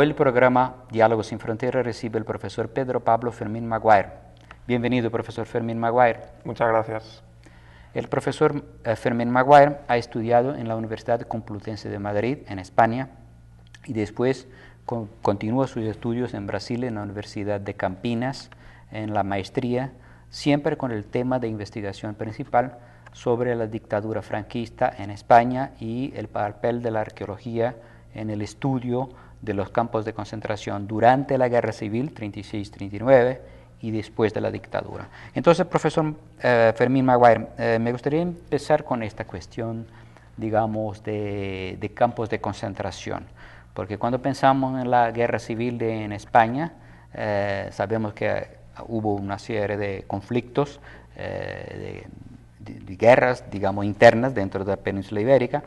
Hoy el programa Diálogos sin Fronteras recibe el profesor Pedro Pablo Fermín Maguire. Bienvenido, profesor Fermín Maguire. Muchas gracias. El profesor eh, Fermín Maguire ha estudiado en la Universidad Complutense de Madrid, en España, y después continúa sus estudios en Brasil, en la Universidad de Campinas, en la maestría, siempre con el tema de investigación principal sobre la dictadura franquista en España y el papel de la arqueología en el estudio de los campos de concentración durante la guerra civil 36-39 y después de la dictadura. Entonces, profesor eh, Fermín Maguire, eh, me gustaría empezar con esta cuestión, digamos, de, campos de concentración, porque cuando pensamos en la guerra civil en España, eh, sabemos que hubo una serie de conflictos, de, de, guerras, digamos, internas dentro de la península ibérica,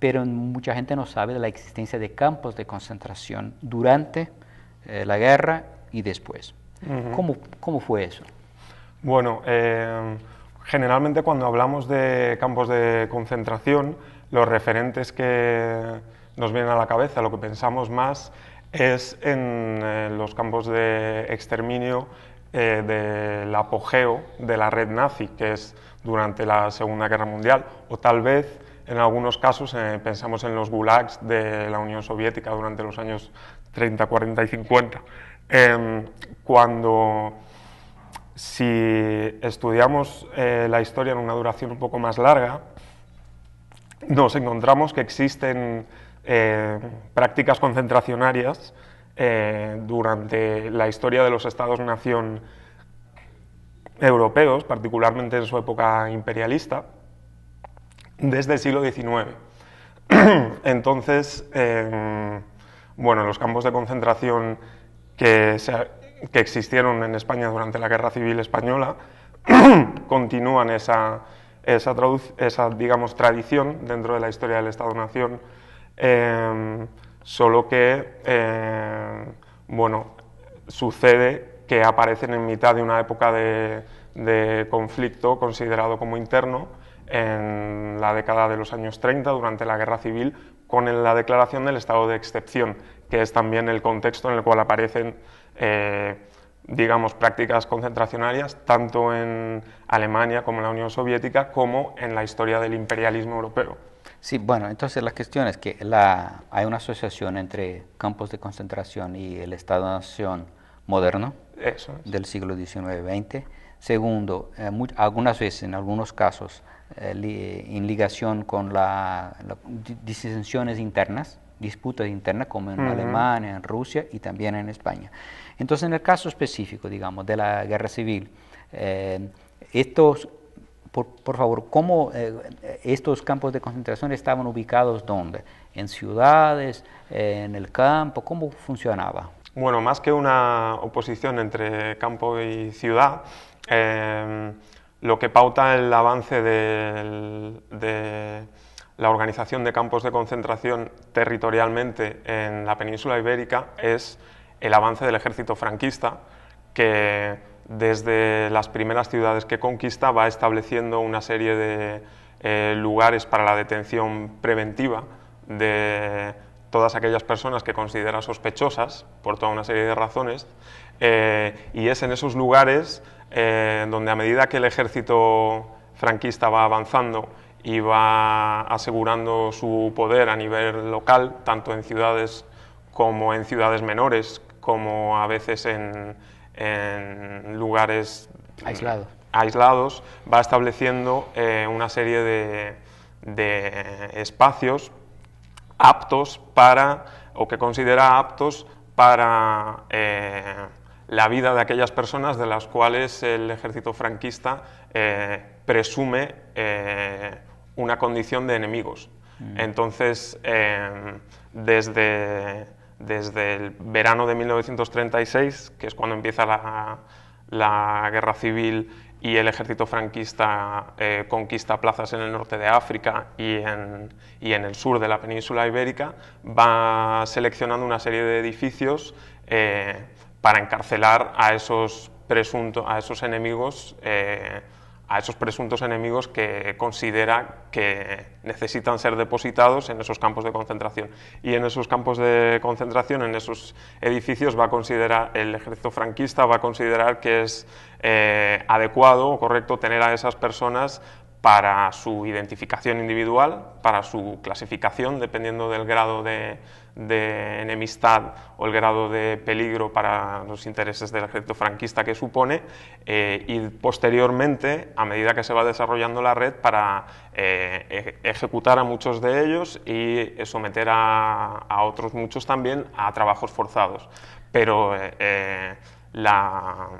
pero mucha gente no sabe de la existencia de campos de concentración durante la guerra y después. ¿Cómo, fue eso? Bueno, eh, generalmente cuando hablamos de campos de concentración, los referentes que nos vienen a la cabeza, lo que pensamos más es en eh, los campos de exterminio eh, del apogeo de la red nazi, que es durante la Segunda Guerra Mundial, o tal vez en algunos casos pensamos en los gulags de la Unión Soviética durante los años 30, 40 y 50. Em, cuando si estudiamos eh, la historia en una duración un poco más larga, nos encontramos que existen eh, prácticas concentracionarias eh, durante la historia de los estados-nación europeos, particularmente en su época imperialista, desde el siglo XIX. Entonces, em, bueno, los campos de concentración que, existieron en España durante la Guerra Civil Española continúan esa, esa, digamos, tradición dentro de la historia del Estado-Nación, em, solo que em, bueno, sucede que aparecen en mitad de una época de conflicto considerado como interno en la década de los años 30, durante la Guerra Civil, con la declaración del estado de excepción, que es también el contexto en el cual aparecen, eh, digamos, prácticas concentracionarias, tanto en Alemania como en la Unión Soviética, como en la historia del imperialismo europeo. Sí, bueno, entonces la cuestión es que la, hay una asociación entre campos de concentración y el Estado-Nación moderno del siglo XIX-XX. Segundo, eh, algunas veces, en algunos casos, eh, en ligación con las disensiones internas, disputas internas como en Alemania, en Rusia y también en España. Entonces, en el caso específico, digamos, de la guerra civil, eh, estos, por, favor, ¿cómo eh, estos campos de concentración estaban ubicados dónde? ¿En ciudades? ¿En el campo? ¿Cómo funcionaba? Bueno, más que una oposición entre campo y ciudad, lo que pauta el avance de la organización de campos de concentración territorialmente en la península ibérica es el avance del ejército franquista, que desde las primeras ciudades que conquista va estableciendo una serie de eh, lugares para la detención preventiva de todas aquellas personas que considera sospechosas por toda una serie de razones, eh, y es en esos lugares eh, donde a medida que el ejército franquista va avanzando y va asegurando su poder a nivel local, tanto en ciudades como en ciudades menores, como a veces en, lugares aislados, va estableciendo eh, una serie de, espacios aptos para, o que considera aptos para eh, la vida de aquellas personas de las cuales el ejército franquista eh, presume eh, una condición de enemigos. Mm. Entonces, em, desde, desde el verano de 1936, que es cuando empieza la, guerra civil y el ejército franquista eh, conquista plazas en el norte de África y en, y en, el sur de la península ibérica, va seleccionando una serie de edificios para encarcelar a esos presuntos, a esos enemigos eh, a esos presuntos enemigos que considera que necesitan ser depositados en esos campos de concentración. Y en esos campos de concentración, en esos edificios, va a considerar, el ejército franquista va a considerar que es eh, adecuado o correcto tener a esas personas para su identificación individual, para su clasificación, dependiendo del grado de, enemistad o el grado de peligro para los intereses del ejército franquista que supone, eh, y posteriormente, a medida que se va desarrollando la red, para eh, ejecutar a muchos de ellos y someter a, otros muchos también a trabajos forzados. Pero eh, la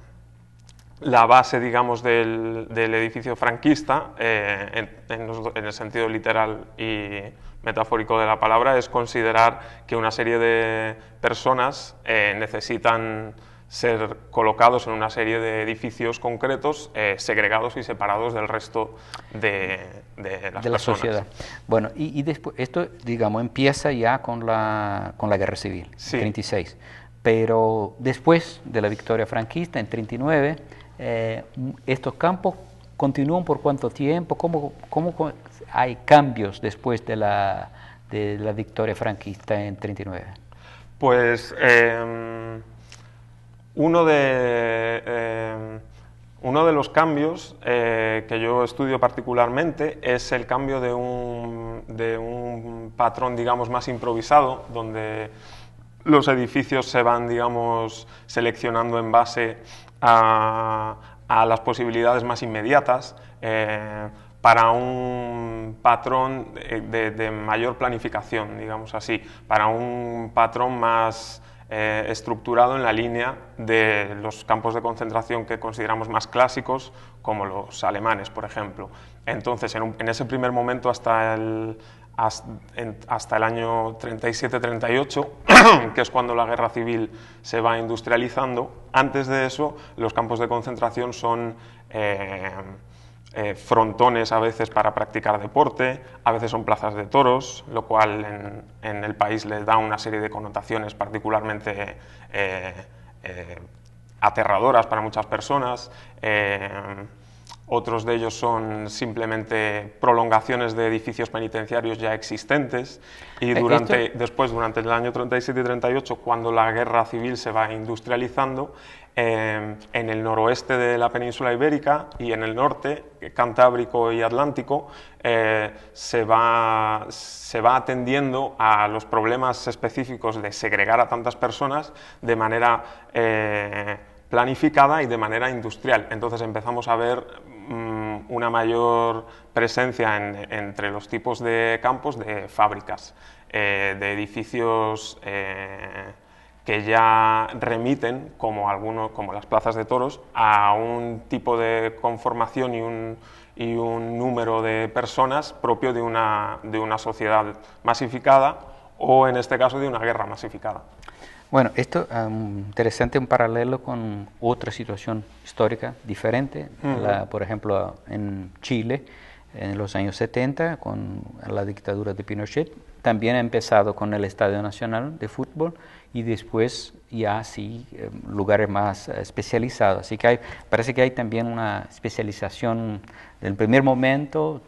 la base, digamos, del, edificio franquista, eh, en, el sentido literal y metafórico de la palabra, es considerar que una serie de personas eh, necesitan ser colocados en una serie de edificios concretos, eh, segregados y separados del resto de, de las de la sociedad. Bueno, y, después, esto, digamos, empieza ya con la, con la Guerra Civil, en 36, pero después de la victoria franquista, en 39, eh, estos campos continúan por cuánto tiempo, cómo, cómo hay cambios después de la, de la victoria franquista en 39. Pues em, uno de em, uno de los cambios eh, que yo estudio particularmente es el cambio de un, de un, patrón, digamos, más improvisado, donde los edificios se van, digamos, seleccionando en base a, las posibilidades más inmediatas eh, para un patrón de, mayor planificación, digamos así, para un patrón más eh, estructurado en la línea de los campos de concentración que consideramos más clásicos, como los alemanes, por ejemplo. Entonces, en ese primer momento, hasta el, hasta el año 37-38, que es cuando la guerra civil se va industrializando. Antes de eso, los campos de concentración son eh, eh, frontones a veces para practicar deporte, a veces son plazas de toros, lo cual en, el país les da una serie de connotaciones particularmente eh, aterradoras para muchas personas otros de ellos son simplemente prolongaciones de edificios penitenciarios ya existentes y eh, durante, después, durante el año 37 y 38, cuando la guerra civil se va industrializando, eh, en el noroeste de la península ibérica y en el norte, Cantábrico y Atlántico, eh, se, va, se va atendiendo a los problemas específicos de segregar a tantas personas de manera planificada y de manera industrial. Entonces empezamos a ver una mayor presencia entre los tipos de campos de fábricas, eh, de edificios eh, que ya remiten, como, algunos, como las plazas de toros, a un tipo de conformación y un, número de personas propio de una, de una sociedad masificada o, en este caso, de una guerra masificada. Bueno, esto es interesante un paralelo con otra situación histórica diferente, por ejemplo en Chile en los años 70 con la dictadura de Pinochet, también ha empezado con el Estadio Nacional de Fútbol y después ya sí em, lugares más eh, especializados. Así que hay, parece que hay también una especialización. El primer momento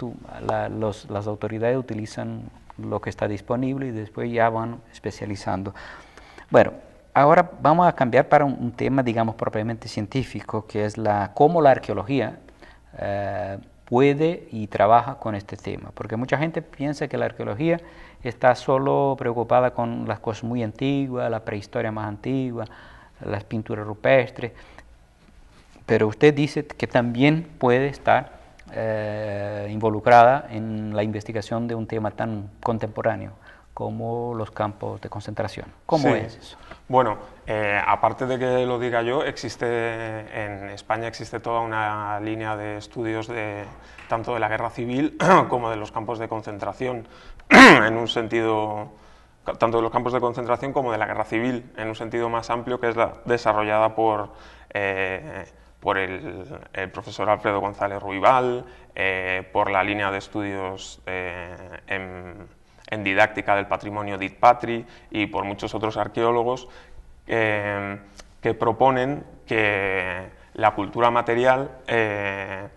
las autoridades utilizan lo que está disponible y después ya van especializando. Bueno, ahora vamos a cambiar para un, tema, digamos, propiamente científico, que es la cómo la arqueología eh, puede y trabaja con este tema. Porque mucha gente piensa que la arqueología está solo preocupada con las cosas muy antiguas, la prehistoria más antigua, las pinturas rupestres, pero usted dice que también puede estar eh, involucrada en la investigación de un tema tan contemporáneo como los campos de concentración. ¿Cómo es eso? Bueno, eh, aparte de que lo diga yo, existe en España existe toda una línea de estudios de tanto de la guerra civil como de los campos de concentración, en un sentido tanto de los campos de concentración como de la guerra civil, en un sentido más amplio que es la desarrollada por eh, por el, profesor Alfredo González Ruibal, eh, por la línea de estudios en en didáctica del patrimonio Dit Patri y por muchos otros arqueólogos eh, que proponen que la cultura material eh,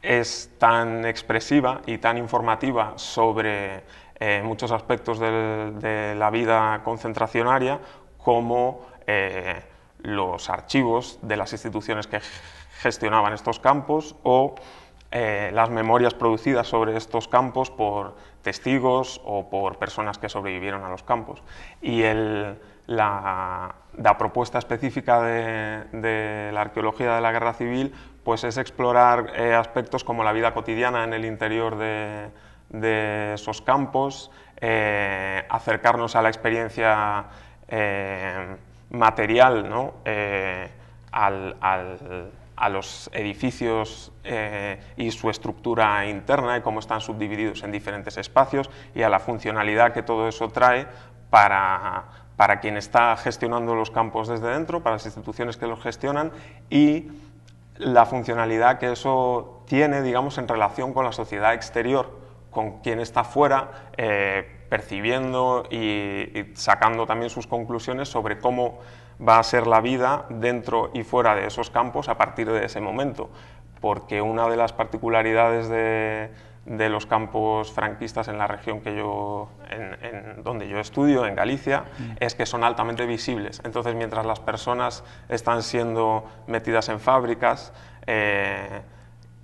es tan expresiva y tan informativa sobre eh, muchos aspectos de la vida concentracionaria como eh, los archivos de las instituciones que gestionaban estos campos o eh, las memorias producidas sobre estos campos por testigos o por personas que sobrevivieron a los campos. Y la, propuesta específica de, la arqueología de la guerra civil pues es explorar eh, aspectos como la vida cotidiana en el interior de, esos campos, eh, acercarnos a la experiencia material, ¿no? al a los edificios eh, y su estructura interna y cómo están subdivididos en diferentes espacios y a la funcionalidad que todo eso trae para, para quien está gestionando los campos desde dentro, para las instituciones que los gestionan y la funcionalidad que eso tiene, digamos, en relación con la sociedad exterior, con quien está fuera, eh, percibiendo y sacando también sus conclusiones sobre cómo va a ser la vida dentro y fuera de esos campos a partir de ese momento, porque una de las particularidades de, los campos franquistas en la región que yo, en, donde yo estudio, en Galicia, mm. es que son altamente visibles. Entonces, mientras las personas están siendo metidas en fábricas, eh,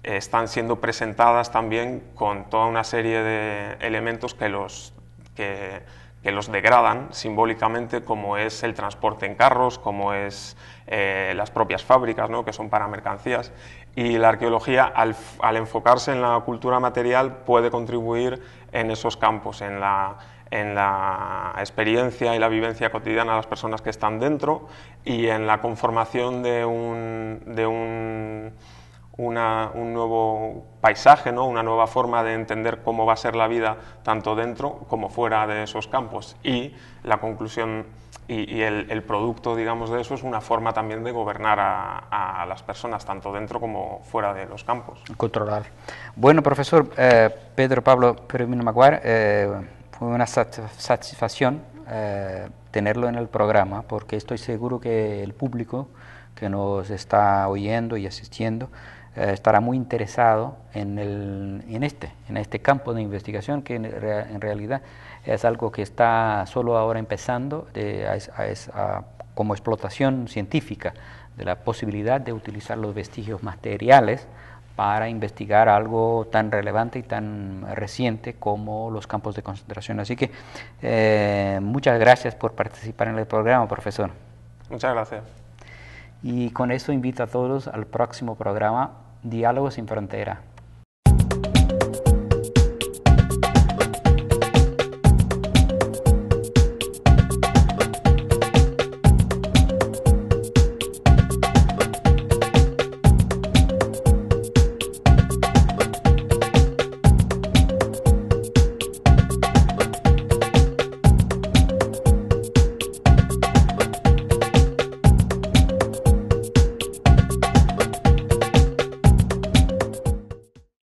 están siendo presentadas también con toda una serie de elementos que los que que los degradan simbólicamente, como es el transporte en carros, como es eh, las propias fábricas, ¿no? que son para mercancías. Y la arqueología, al, enfocarse en la cultura material, puede contribuir en esos campos, en la, en la experiencia y la vivencia cotidiana de las personas que están dentro y en la conformación de un, de un un nuevo paisaje, ¿no? una nueva forma de entender cómo va a ser la vida tanto dentro como fuera de esos campos. Y la conclusión y, el, producto digamos, de eso es una forma también de gobernar a, las personas, tanto dentro como fuera de los campos. Controlar. Bueno, profesor eh, Pedro Pablo Perumino Maguire, eh, fue una satisfacción eh, tenerlo en el programa porque estoy seguro que el público que nos está oyendo y asistiendo eh, estará muy interesado en, el, en, este, en este campo de investigación que en, realidad es algo que está solo ahora empezando de, como explotación científica de la posibilidad de utilizar los vestigios materiales para investigar algo tan relevante y tan reciente como los campos de concentración. Así que eh, muchas gracias por participar en el programa, profesor. Muchas gracias. Y con eso invito a todos al próximo programa Diálogo sin Frontera.